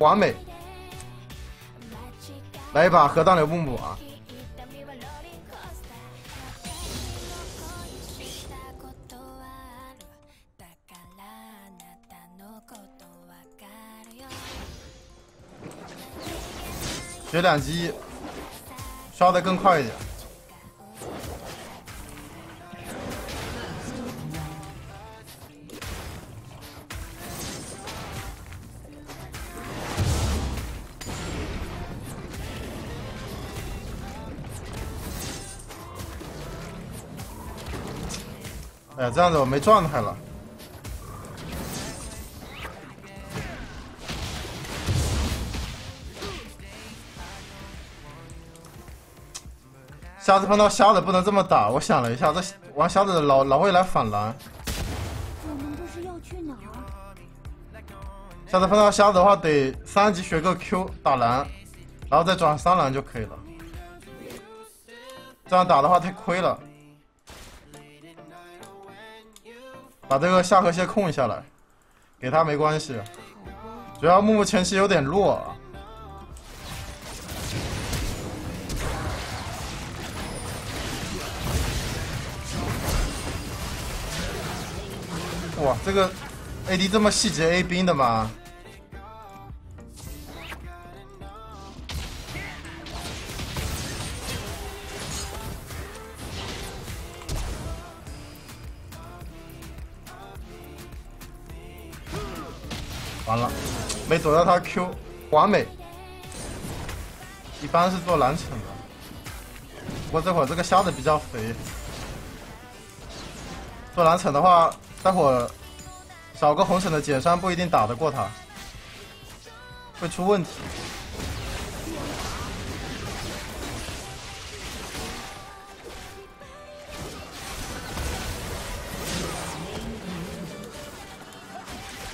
完美，来一把核弹流木木啊！学两级，刷的更快一点。这样子我没状态了。瞎子碰到瞎子不能这么打，我想了一下，这玩瞎子的老老会来反蓝。我们这是要去哪儿？下次碰到瞎子的话，得三级学个 Q 打蓝，然后再转三蓝就可以了。这样打的话太亏了。把这个下河蟹控下来，给他没关系。主要木木前期有点弱。哇，这个 AD 这么细节 A 兵的吗？没躲到他 Q，完美。一般是做蓝惩的，不过这会儿这个瞎子比较肥，做蓝惩的话。待会儿少个红惩的减伤不一定打得过他，会出问题。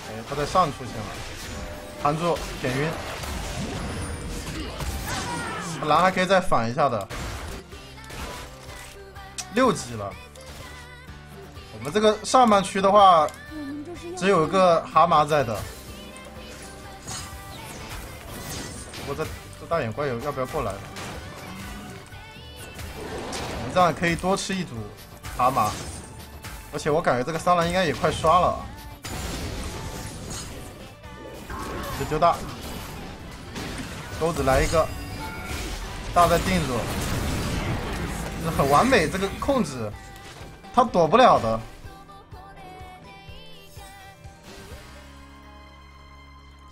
哎，他在上出现了，弹住点晕，蓝还可以再反一下的，六级了。我们这个上半区的话，只有一个蛤蟆在的。我这这大眼怪有要不要过来？我们这样可以多吃一组蛤蟆，而且我感觉这个三蓝应该也快刷了。这丢大，钩子来一个，大再定住，很完美这个控制。他躲不了的，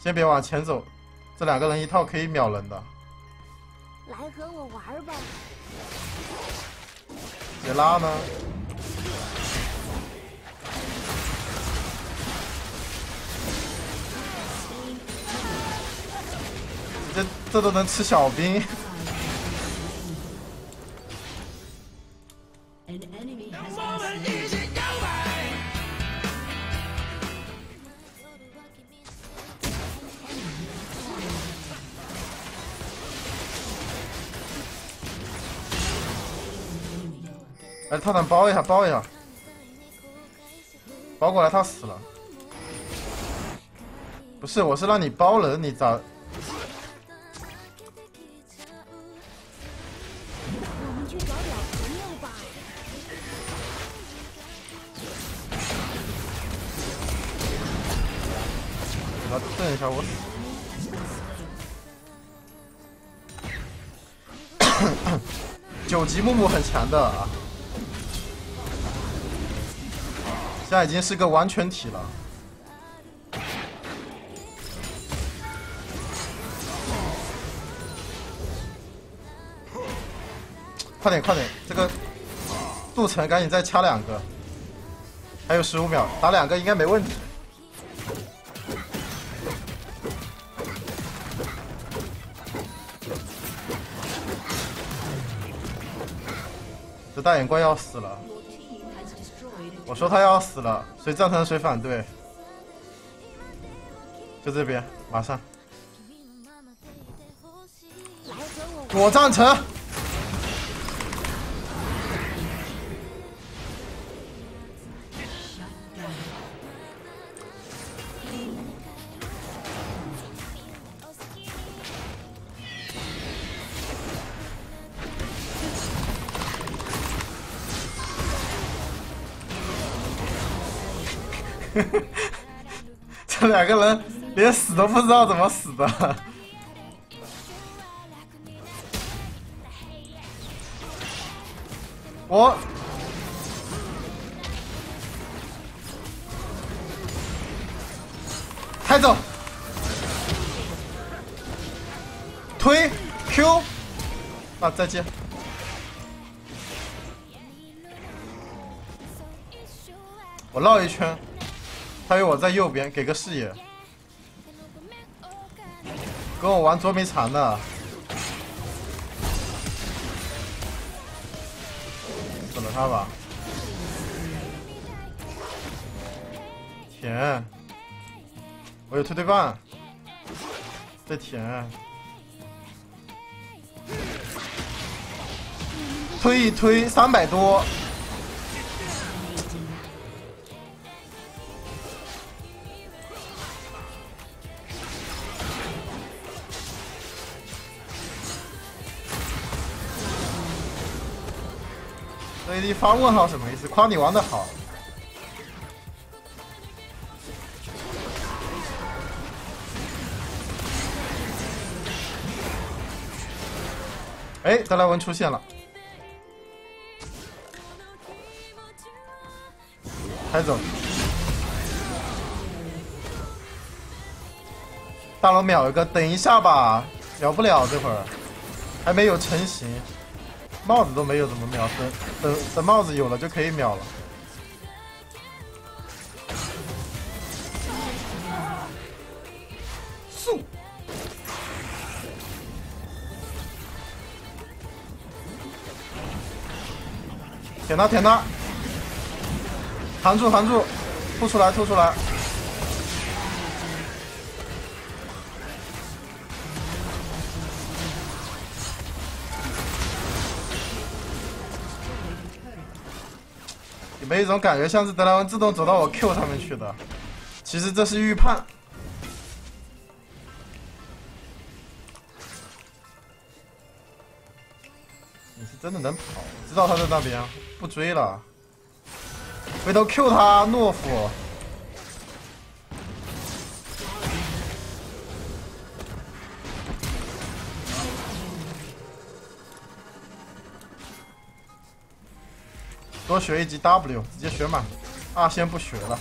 先别往前走，这两个人一套可以秒人的。来和我玩吧。杰拉呢。这这都能吃小兵。哎，套弹包一下，包一下，包过来，他死了。不是，我是让你包人，你咋？我。九级木木很强的啊。现在已经是个完全体了，快点快点，这个镀层赶紧再掐两个，还有十五秒，打两个应该没问题。这大眼怪要死了。我说他要死了，谁赞成谁反对？就这边，马上。我赞成。这两个人连死都不知道怎么死的。我抬走，推 Q，啊，再见。我绕一圈，他以为我在右边，给个视野。跟我玩捉迷藏的，死了他吧！舔，我有推推棒，再舔，推一推三百多。AD 发问号什么意思？夸你玩的好。哎，德莱文出现了，开走。大龙秒一个，等一下吧，秒不了这会儿，还没有成型。帽子都没有怎么秒？等等等，帽子有了就可以秒了。速！舔他舔他！含住含住！吐出来吐出来！有没有一种感觉像是德莱文自动走到我 Q 上面去的，其实这是预判。你是真的能跑？知道他在那边，不追了。回头 Q 他懦夫。学一级 W，直接学满。二先不学了，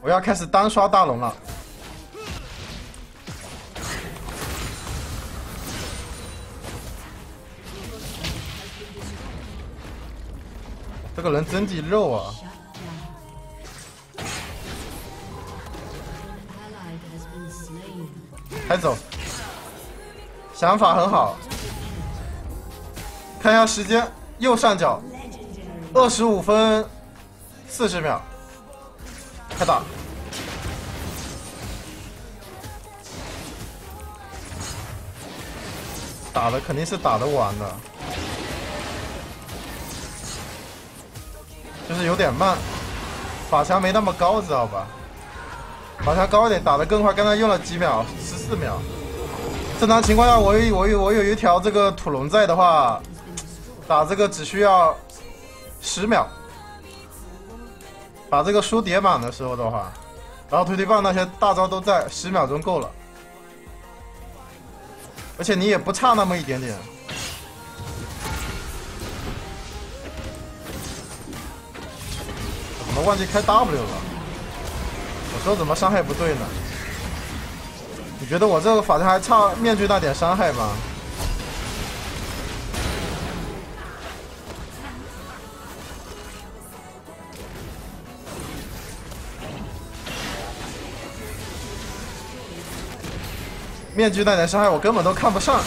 我要开始单刷大龙了。这个人真的肉啊！开走，想法很好。看一下时间，右上角。二十五分四十秒，开打！打的肯定是打的完的，就是有点慢，法强没那么高，知道吧？法强高一点，打的更快。刚才用了几秒，十四秒。正常情况下，我有我有我有一条这个土龙在的话，打这个只需要。十秒，把这个书叠满的时候的话，然后推推棒那些大招都在，十秒钟够了，而且你也不差那么一点点。怎么忘记开 W 了？我说怎么伤害不对呢？你觉得我这个法杖还差面具那点伤害吗？面具带来伤害，我根本都看不上。